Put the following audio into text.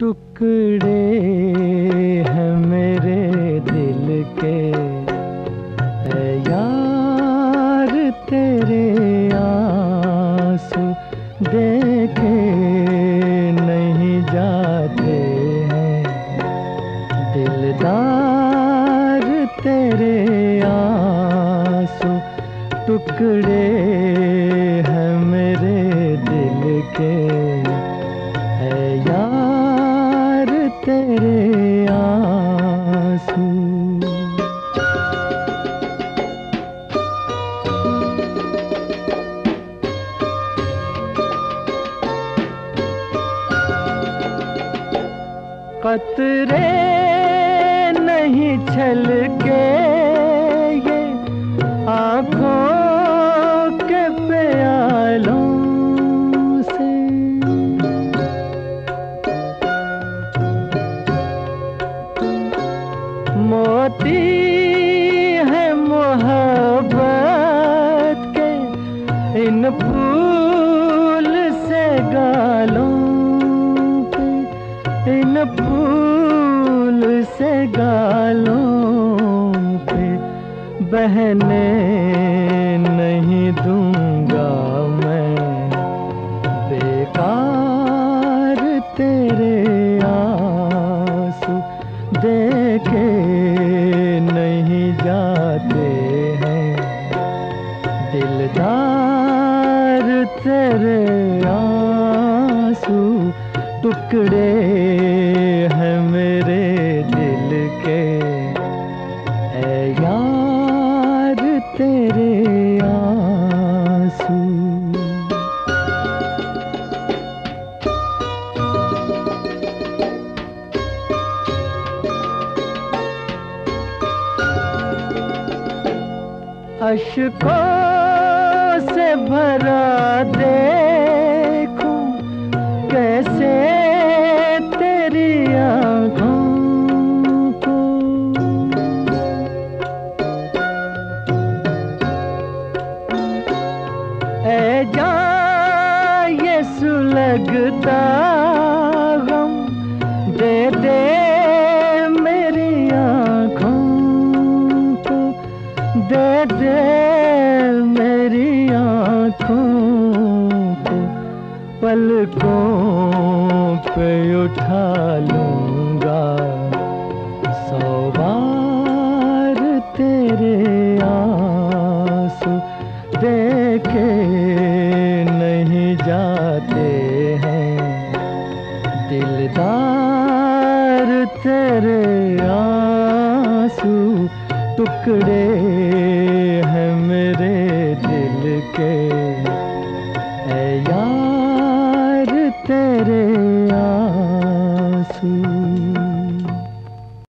टुकड़े हैं मेरे दिल के। यार तेरे आँसू देखे नहीं जाते हैं। दिलदार तेरे आँसू टुकड़े कतरे नहीं छल के ये आँखों के प्यालों से। मोती है मोहब्बत के इन फूल से गालों बहने नहीं दूँगा मैं। बेकार तेरे आँसू देखे नहीं जाते हैं। दिलदार तेरे आँसू टुकड़े अशकों से भरा देखूँ कैसे तेरी सुलगता दे दे मेरी आँखों को, पलकों पे उठा लूँगा। सौ बार तेरे आँसू देखे नहीं जाते हैं। दिलदार तेरे आँसू टुकड़े के यार तेरे